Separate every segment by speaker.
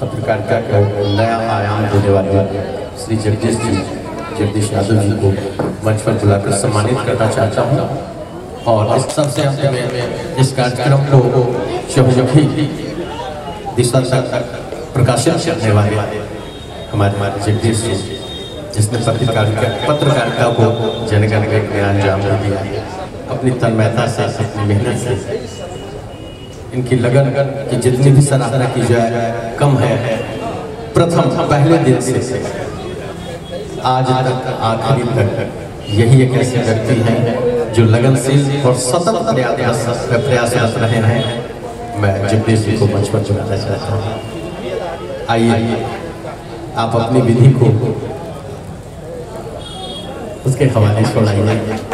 Speaker 1: पत्रकारिता का नया आयाम देने वाले श्री जगदीश जी, जगदीश यादव जी को मंच पर बुलाकर सम्मानित करना चाहता हूँ।
Speaker 2: और इस सबसे अंत इस कार्यक्रम को चहुमुखी दिशा तक प्रकाशित करने वाले हमारे हमारे जगदीश जी, जिसने
Speaker 1: पत्रकारिता पत्रकारिता को जनगण के नया अंजाम दिया अपनी तन्मयता से,
Speaker 2: अपनी मेहनत से इनकी लगन की जितनी भी सराहना की जाए, कम
Speaker 1: है। प्रथम, पहले दिन से। आज तक आखिरी तक यही एक ऐसे व्यक्ति
Speaker 2: हैं जो लगनशील और सतत प्रयासरत रहे हैं। मैं जितने जी
Speaker 1: को बचपन चुनाना चाहता हूँ। आइए, आप अपनी विधि को उसके हवाले छोड़ाइए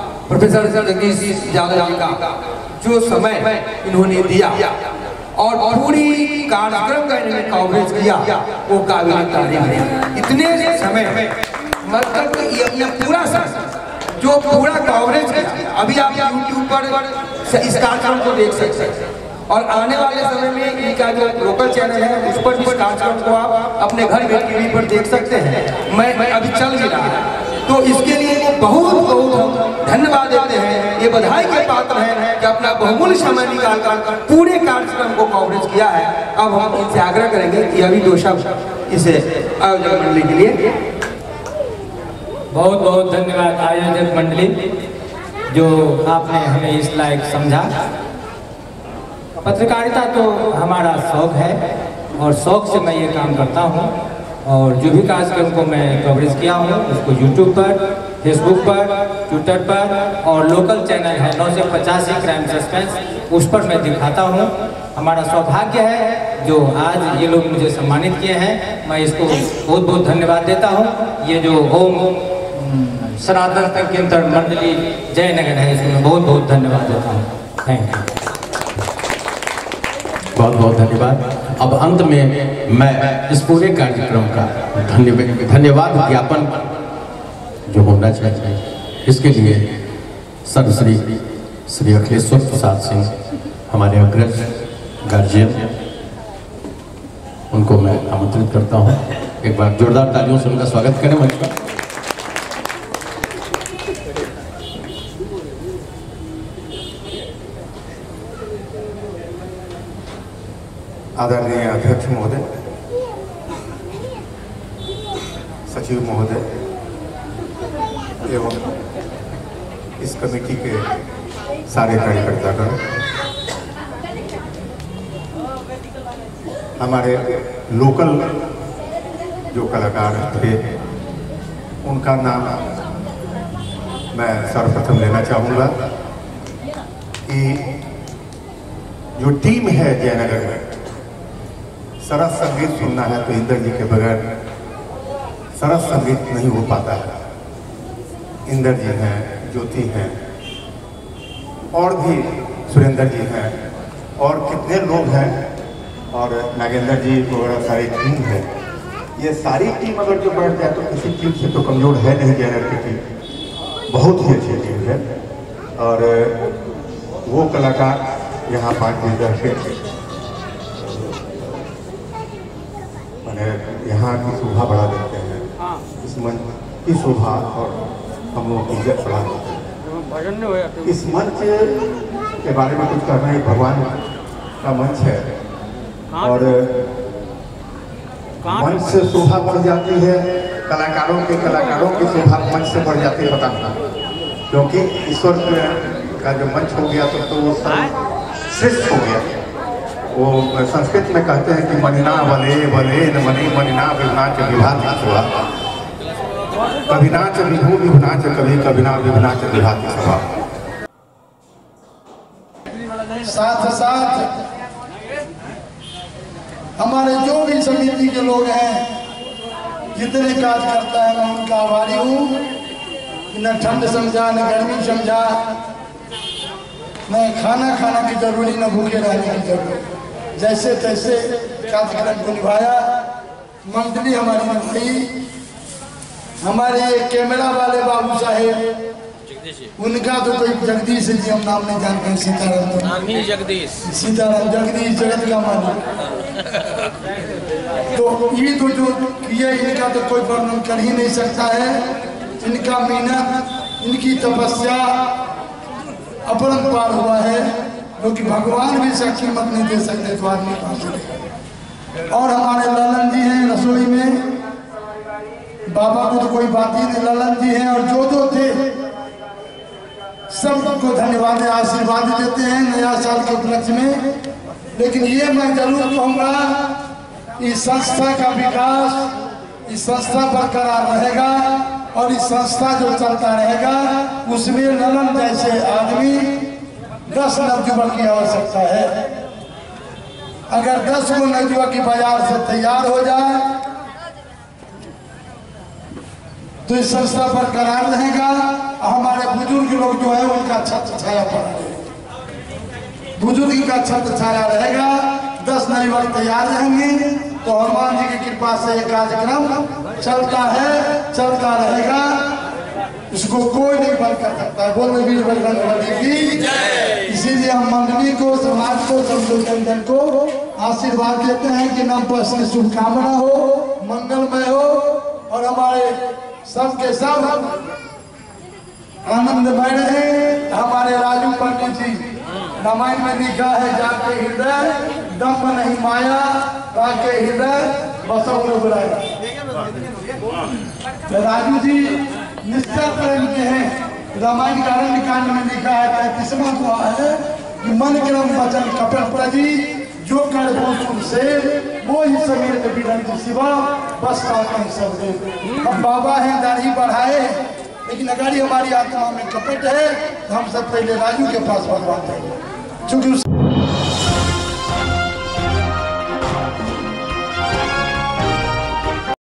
Speaker 1: प्रोफेसर जगदीश यादव जी का जो समय इन्होंने दिया और पूरी कार्यक्रम का इन्होंने कवरेज किया वो काबिल तारीफ़ है। इतने समय मतलब ये, पूरा समय जो पूरा कवरेज किया अभी आप यूट्यूब पर इस कार्यक्रम को देख सकते हैं। और आने वाले समय में इनका जो लोकल चैनल है उस पर इस कार्यक्रम को आप अपने घर में टीवी पर देख सकते हैं। मैं मैं अभी चल भी रहा तो इसके लिए बहुत बहुत धन्यवाद देते हैं। ये बधाई के पात्र हैं कि अपना बहुमूल्य समय निकाल कर पूरे कार्यक्रम को कवरेज किया है। अब हम इनसे आग्रह करेंगे कि अभी दो शब्द इसे आयोजक मंडली के लिए।
Speaker 3: बहुत बहुत धन्यवाद आयोजक मंडली, जो आपने हमें इस लायक समझा। पत्रकारिता तो हमारा शौक है, और शौक से मैं ये काम करता हूँ, और जो भी कार्यक्रम को मैं कवरेज किया हूँ, उसको यूट्यूब पर फेसबुक पर ट्विटर पर और लोकल चैनल है, नौ से पचासी क्राइम सस्पेंस उस पर मैं दिखाता हूँ। हमारा सौभाग्य है जो आज ये लोग मुझे सम्मानित किए हैं। मैं इसको बहुत बहुत धन्यवाद देता हूँ। ये जो ओम, सनातन केंद्र मंडली जयनगर है, इसको मैं बहुत बहुत धन्यवाद देता हूँ। थैंक यू
Speaker 2: बहुत बहुत धन्यवाद। अब अंत में मैं इस पूरे कार्यक्रम का धन्यवाद ज्ञापन जो होना चाहिए। इसके लिए सर्वश्री श्री श्री अखिलेश्वर प्रसाद सिंह, हमारे अग्रज, गार्जियन, उनको मैं आमंत्रित करता हूँ। एक बार जोरदार तालियों से उनका स्वागत करें, मंच पर।
Speaker 4: आदरणीय अध्यक्ष महोदय, सचिव महोदय एवं इस कमेटी के सारे कार्यकर्तागण हमारे लोकल जो कलाकार थे, उनका नाम मैं सर्वप्रथम लेना चाहूँगा कि जो टीम है जयनगर में, सरस संगीत सुनना है तो इंद्र जी के बगैर सरस संगीत नहीं हो पाता है। इंद्र जी हैं, ज्योति हैं। और भी सुरेंद्र जी हैं। और कितने लोग हैं? और नागेंद्र जी वगैरह सारी टीम है। ये सारी टीम अगर जो बैठ जाए तो किसी टीम से तो कमज़ोर है नहीं जयनगर की टीम बहुत ही अच्छी टीम है। और वो कलाकार यहाँ पाँच दिन मैंने यहाँ की शोभा बढ़ा देते हैं। इस मंच की शोभा और हम लोग की इज़्ज़त बढ़ा देते हैं इस मंच के बारे में कुछ कहना है भगवान का मंच है। और मंच से शोभा बढ़ जाती है कलाकारों के कलाकारों की शोभा मंच से बढ़ जाती है पता नहीं। क्योंकि ईश्वर का जो मंच हो गया तो, तो वो सब श्रेष्ठ हो गया। वो संस्कृत में कहते हैं कि मनिना बले बले न मणि मनिना विभाति सभा कभिनाच विभू विभनाच कभी कभिना विभनाच विभाति सभा।
Speaker 5: साथ साथ, हमारे जो भी समिति के लोग हैं, जितने काज करता है, मैं उनका आभारी हूँ। न ठंड समझा न गर्मी समझा। न खाना खाना की ज़रूरी न भूखे रहने की ज़रूरत। जैसे तैसे कार्यक्रम को निभाया, मंडली हमारी निभाई हमारे कैमरा वाले बाबू साहेब। उनका तो कोई जगदीश जी हम नाम नहीं जानते हैं सीताराम तो।
Speaker 6: नाम ही जगदीश।
Speaker 5: सीताराम जगदीश जगत का मालिक। तो ये तो जो किए इनका तो कोई वर्णन कर ही नहीं सकता है। इनका मेहनत इनकी तपस्या अपरंपार हुआ है। क्योंकि भगवान भी साक्षी मत नहीं दे सकते तो आदमी? और हमारे ललन जी हैं रसोई में। बाबा को तो कोई बात ही नहीं, ललन जी हैं और जो जो थे सबको धन्यवाद आशीर्वाद देते हैं नया साल के उपलक्ष्य में। लेकिन ये मैं ज़रूर कहूँगा, इस संस्था का विकास, इस संस्था बरकरार रहेगा और इस संस्था जो चलता रहेगा, उसमें ललन जैसे आदमी दस नवजुवक की आवश्यकता है। अगर दस गो नवजुवक की बाज़ार से तैयार हो जाए तो इस संस्था बरकरार रहेगा। और हमारे बुज़ुर्ग लोग जो है, उनका छत्र छाया पड़ा बुज़ुर्ग का छत्र छाया रहेगा। दस नवयुवक तैयार रहेंगे। तो हनुमान जी की कृपा से ये कार्यक्रम चलता है, चलता रहेगा। इसको कोई नहीं बंद कर सकता है। बोलने वीर बजरंग इसीलिए हम मंडली को, समाज को संतोषन को आशीर्वाद देते हैं कि नाम की शुभकामना हो, मंगलमय हो और हमारे सबके सब आनंद आनंदमय रहे। हमारे राजू पंडित जी रामायण में लिखा है जाके हृदय, दम नहीं माया जाके हृदय, बसों में बुलाया तो राजू जी, निश्चय प्रेम के हैं। रामायण का अरण्य कांड में लिखा है तैतीसवा दुआ है, कि मन क्रम वचन कपिल जी जो कर भूषण से, वो ही समीर में बिरंज सिवा, बस का सब दे हम बाबा हैं, दाढ़ी बढ़ाए, लेकिन अगर ये हमारी आत्मा में कपट है तो हम सब पहले राजू के पास भगवान जाएँगे क्योंकि